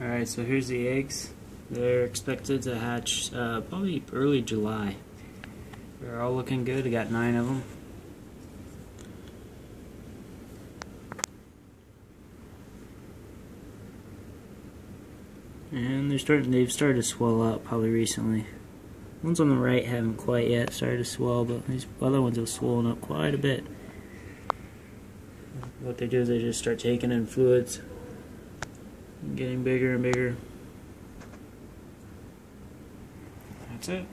Alright, so here's the eggs. They're expected to hatch uh, probably early July. They're all looking good. I got nine of them. And they're starting. They've started to swell up probably recently. Ones on the right haven't quite yet started to swell, but these other ones have swollen up quite a bit. What they do is they just start taking in fluids, getting bigger and bigger. That's it.